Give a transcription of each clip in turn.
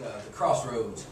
Uh, the Crossroads.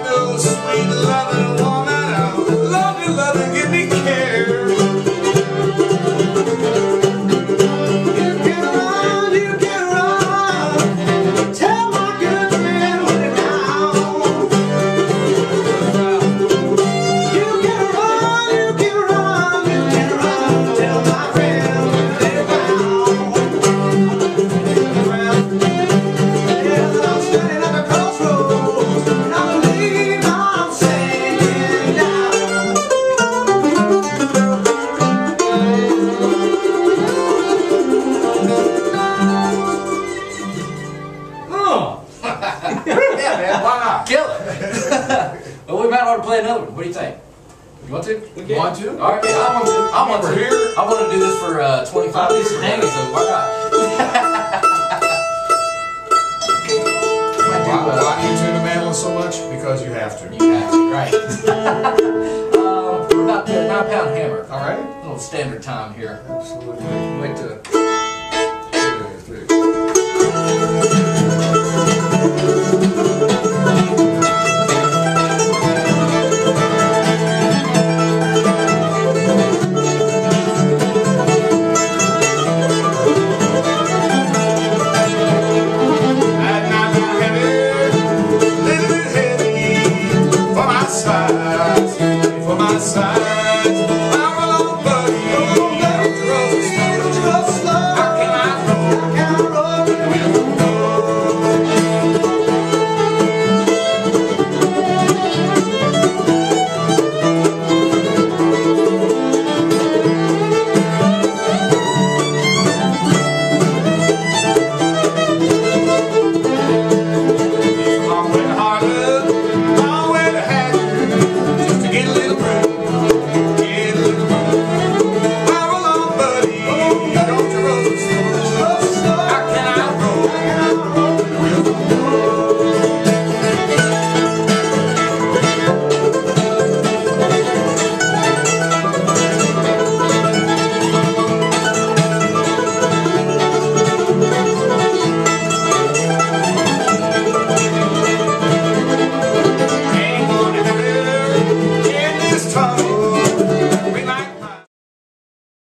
I Oh, Yeah, man, why not? kill it! well, we might want to play another one. What do you think? You want to? We Want to? All right, I want to. I want We're to. here. I want to do this for uh, 25 pieces of hanging, so why not? Why, why do you tune the mandolin so much? Because you have to. You have to, right? um, what about the nine pound hammer? All right. A little standard time here. Absolutely.